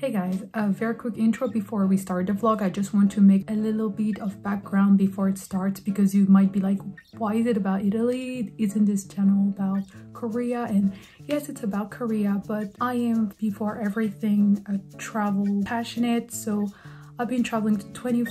Hey guys, a very quick intro before we start the vlog. I just want to make a little bit of background before it starts because you might be like, why is it about Italy? Isn't this channel about Korea? And yes, it's about Korea, but I am before everything a travel passionate. So I've been traveling to 20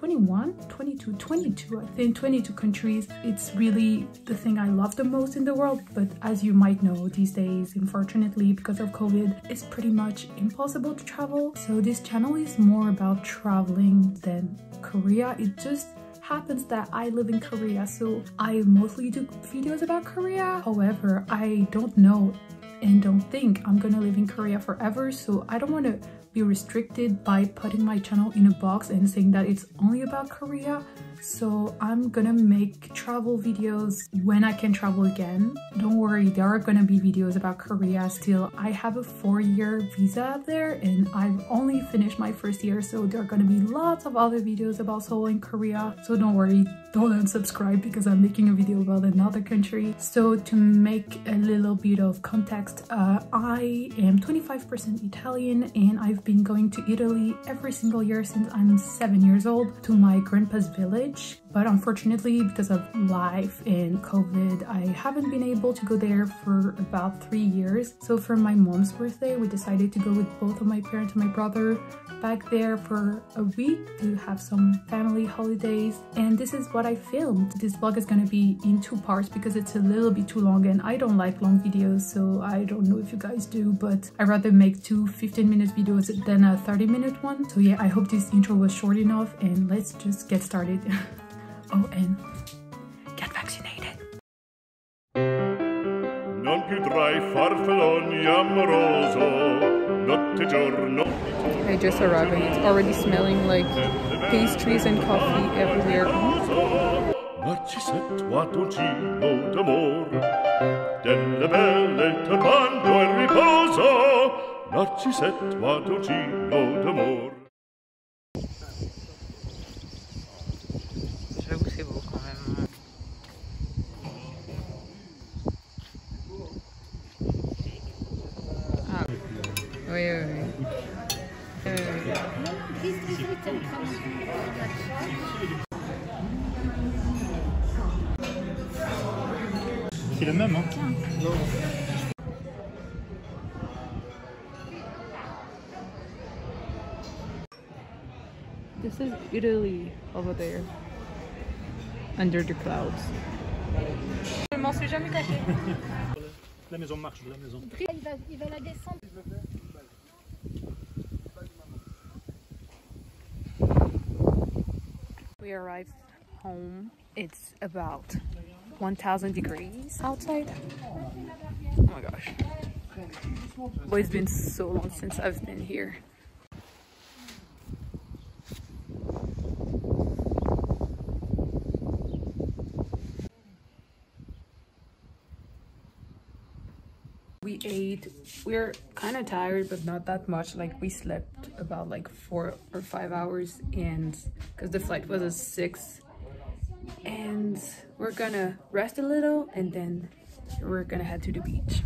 21 22 22 i think 22 countries. It's really the thing i love the most in the world but as you might know these days unfortunately because of covid it's pretty much impossible to travel. So this channel is more about traveling than korea. It just happens that I live in Korea so I mostly do videos about Korea. However I don't know and don't think I'm gonna live in Korea forever so I don't want to be restricted by putting my channel in a box and saying that it's only about Korea so I'm gonna make travel videos when I can travel again. Don't worry, there are gonna be videos about Korea still. I have a four-year visa there and I've only finished my first year so there are gonna be lots of other videos about Seoul and Korea. So don't worry, don't unsubscribe because I'm making a video about another country. So to make a little bit of context, uh, I am 25% Italian and I've been going to Italy every single year since I'm seven years old to my grandpa's village but unfortunately because of life and covid i haven't been able to go there for about three years. So for my mom's birthday we decided to go with both of my parents and my brother back there for a week to have some family holidays. And this is what i filmed. This vlog is gonna be in two parts because it's a little bit too long and i don't like long videos so i don't know if you guys do but i rather make two 15 minute videos than a 30 minute one. So yeah i hope this intro was short enough and let's just get started oh and get vaccinated. Non più tra i farfalloni amoroso notte giorno I just arrived and it's already smelling like pastries and coffee everywhere. Narcisetto Narcisettuatoncino d'amor. Delle belle turbando il riposo. Narcisettuatoncino d'amor This is Italy over there, under the clouds. Je m'en suis jamais caché. la maison marche, la maison. Il va, il va la descendre. We arrived home. It's about 1000 degrees outside. Oh my gosh. But it's been so long since I've been here. We ate we're kind of tired but not that much. Like we slept about like four or five hours and because the flight was a six. And we're gonna rest a little and then we're gonna head to the beach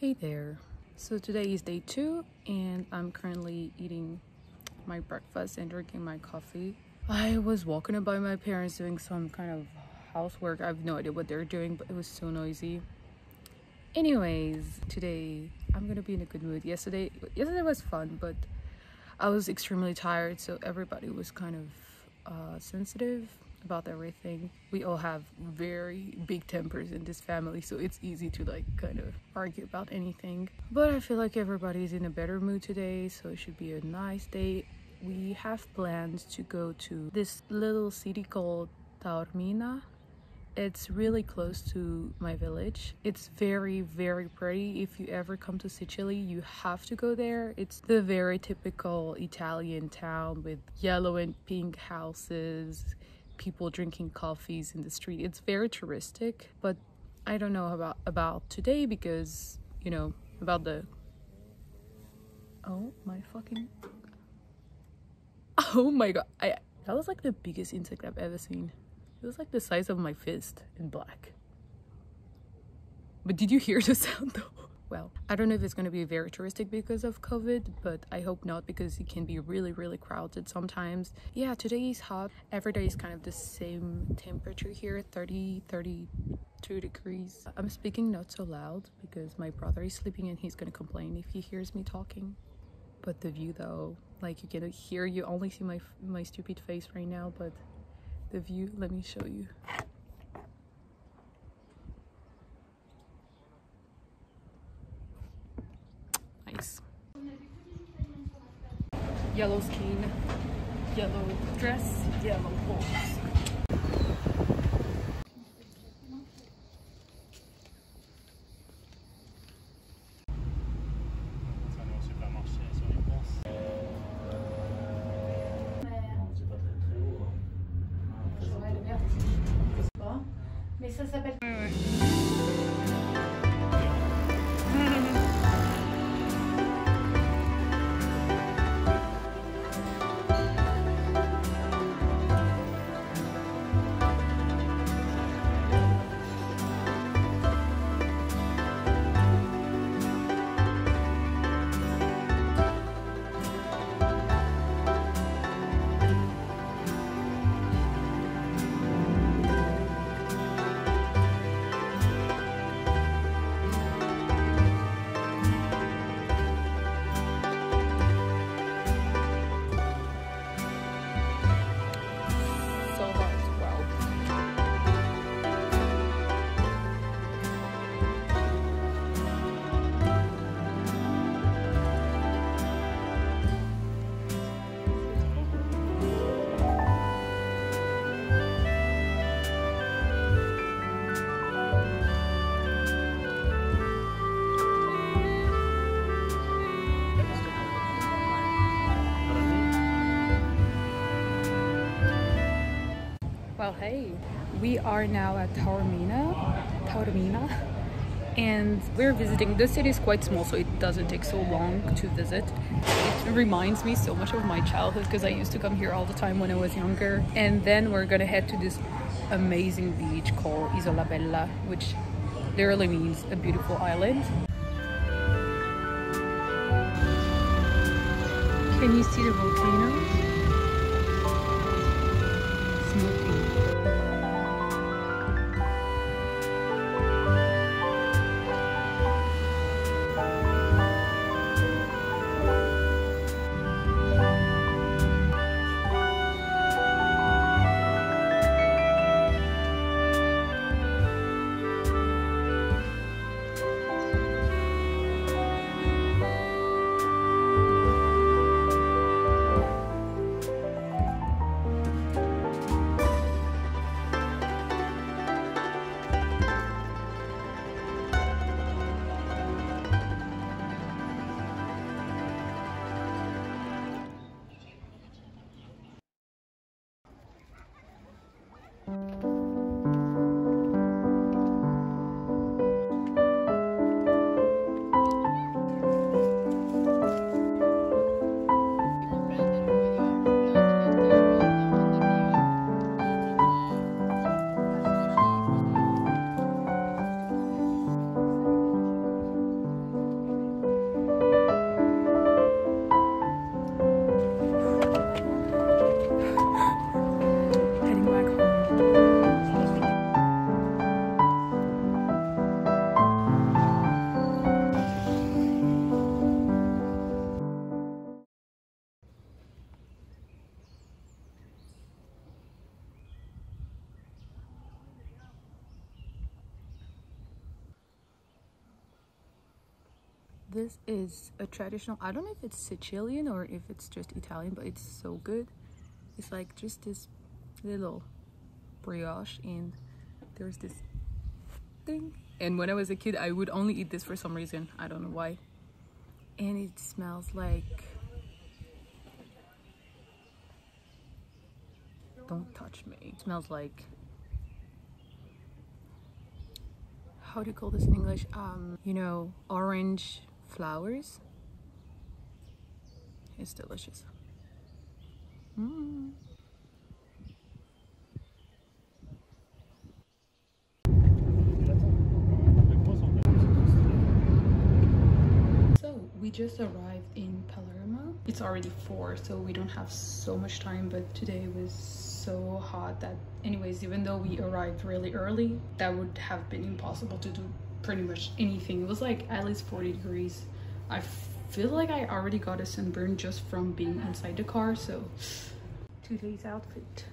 Hey there. So today is day two, and I'm currently eating my breakfast and drinking my coffee. I was walking about my parents doing some kind of housework. I have no idea what they're doing, but it was so noisy. Anyways, today I'm gonna be in a good mood. Yesterday, yesterday was fun, but I was extremely tired, so everybody was kind of uh, sensitive about everything. We all have very big tempers in this family, so it's easy to like kind of argue about anything. But I feel like everybody's in a better mood today, so it should be a nice day. We have plans to go to this little city called Taormina. It's really close to my village. It's very, very pretty. If you ever come to Sicily, you have to go there. It's the very typical Italian town with yellow and pink houses, people drinking coffees in the street. It's very touristic, but I don't know about about today because, you know, about the Oh my fucking Oh my god. I that was like the biggest insect I've ever seen. It was like the size of my fist in black. But did you hear the sound though? Well i don't know if it's going to be very touristic because of covid but i hope not because it can be really really crowded sometimes. Yeah today is hot. Every day is kind of the same temperature here 30 32 degrees. I'm speaking not so loud because my brother is sleeping and he's going to complain if he hears me talking. But the view though like you can hear you only see my my stupid face right now but the view let me show you nice. Yellow skin, yellow dress, yellow balls. Hey, we are now at Taormina, Taormina, and we're visiting. The city is quite small, so it doesn't take so long to visit. It reminds me so much of my childhood because I used to come here all the time when I was younger. And then we're gonna head to this amazing beach called Isola Bella, which literally means a beautiful island. Can you see the volcano? This is a traditional, I don't know if it's Sicilian or if it's just Italian, but it's so good. It's like just this little brioche and there's this thing. And when I was a kid, I would only eat this for some reason. I don't know why. And it smells like don't touch me. It smells like how do you call this in English? Um, you know, orange flowers. It's delicious. Mm. So we just arrived in Palermo. It's already four, so we don't have so much time, but today was so hot that anyways, even though we arrived really early, that would have been impossible to do pretty much anything. It was like at least 40 degrees. I feel like I already got a sunburn just from being inside the car, so today's outfit.